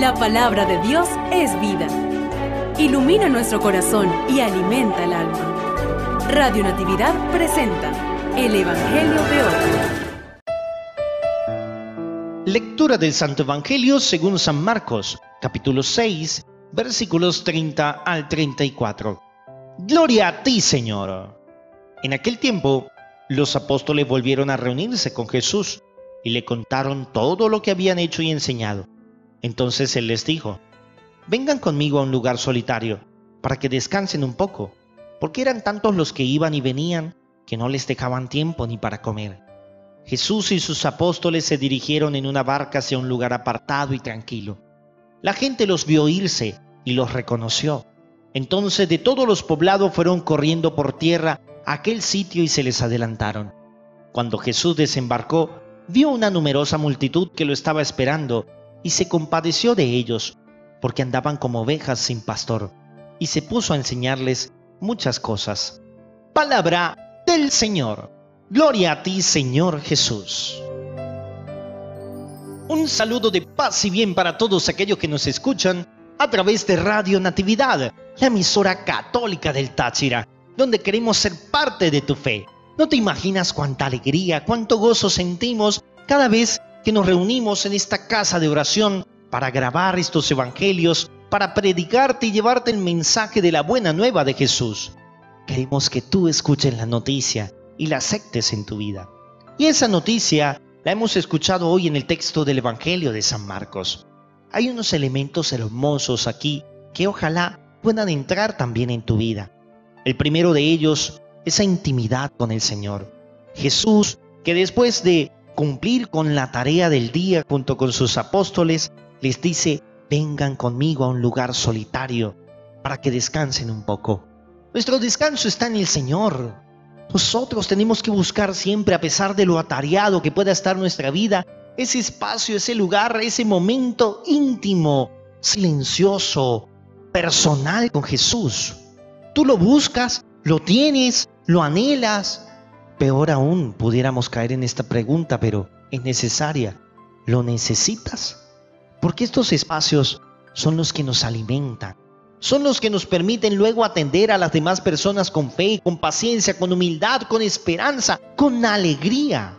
La palabra de Dios es vida. Ilumina nuestro corazón y alimenta el alma. Radio Natividad presenta el Evangelio de hoy. Lectura del Santo Evangelio según San Marcos, capítulo 6, versículos 30 al 34. Gloria a ti, Señor. En aquel tiempo, los apóstoles volvieron a reunirse con Jesús y le contaron todo lo que habían hecho y enseñado. Entonces él les dijo, vengan conmigo a un lugar solitario, para que descansen un poco, porque eran tantos los que iban y venían que no les dejaban tiempo ni para comer. Jesús y sus apóstoles se dirigieron en una barca hacia un lugar apartado y tranquilo. La gente los vio irse y los reconoció. Entonces de todos los poblados fueron corriendo por tierra a aquel sitio y se les adelantaron. Cuando Jesús desembarcó, vio una numerosa multitud que lo estaba esperando y se compadeció de ellos, porque andaban como ovejas sin pastor, y se puso a enseñarles muchas cosas. Palabra del Señor. Gloria a ti, Señor Jesús. Un saludo de paz y bien para todos aquellos que nos escuchan a través de Radio Natividad, la emisora católica del Táchira, donde queremos ser parte de tu fe. No te imaginas cuánta alegría, cuánto gozo sentimos cada vez que nos reunimos en esta casa de oración para grabar estos evangelios, para predicarte y llevarte el mensaje de la buena nueva de Jesús. Queremos que tú escuches la noticia y la aceptes en tu vida. Y esa noticia la hemos escuchado hoy en el texto del Evangelio de San Marcos. Hay unos elementos hermosos aquí que ojalá puedan entrar también en tu vida. El primero de ellos, esa intimidad con el Señor. Jesús, que después de cumplir con la tarea del día junto con sus apóstoles, les dice, vengan conmigo a un lugar solitario para que descansen un poco. Nuestro descanso está en el Señor. Nosotros tenemos que buscar siempre, a pesar de lo atareado que pueda estar nuestra vida, ese espacio, ese lugar, ese momento íntimo, silencioso, personal con Jesús. Tú lo buscas, lo tienes, lo anhelas, Peor aún, pudiéramos caer en esta pregunta, pero es necesaria. ¿Lo necesitas? Porque estos espacios son los que nos alimentan, son los que nos permiten luego atender a las demás personas con fe, con paciencia, con humildad, con esperanza, con alegría.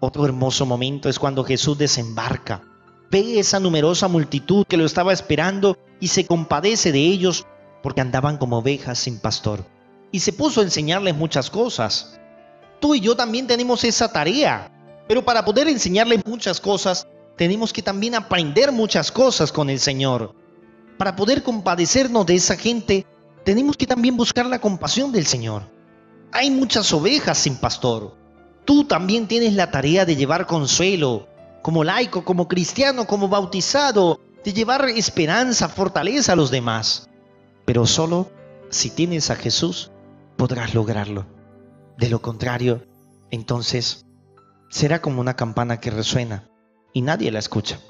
Otro hermoso momento es cuando Jesús desembarca, ve esa numerosa multitud que lo estaba esperando y se compadece de ellos porque andaban como ovejas sin pastor. Y se puso a enseñarles muchas cosas. Tú y yo también tenemos esa tarea. Pero para poder enseñarle muchas cosas, tenemos que también aprender muchas cosas con el Señor. Para poder compadecernos de esa gente, tenemos que también buscar la compasión del Señor. Hay muchas ovejas sin pastor. Tú también tienes la tarea de llevar consuelo, como laico, como cristiano, como bautizado, de llevar esperanza, fortaleza a los demás. Pero solo si tienes a Jesús podrás lograrlo. De lo contrario, entonces será como una campana que resuena y nadie la escucha.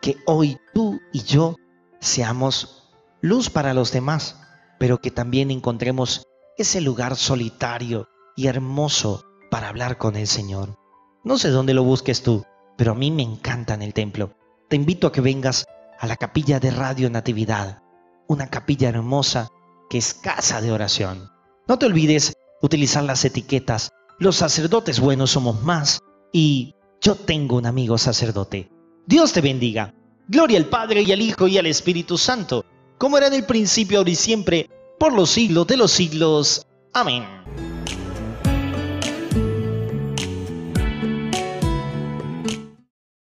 Que hoy tú y yo seamos luz para los demás, pero que también encontremos ese lugar solitario y hermoso para hablar con el Señor. No sé dónde lo busques tú, pero a mí me encanta en el templo. Te invito a que vengas a la capilla de Radio Natividad, una capilla hermosa que es casa de oración. No te olvides utilizar las etiquetas. Los sacerdotes buenos somos más y yo tengo un amigo sacerdote. Dios te bendiga. Gloria al Padre y al Hijo y al Espíritu Santo, como era en el principio, ahora y siempre, por los siglos de los siglos. Amén.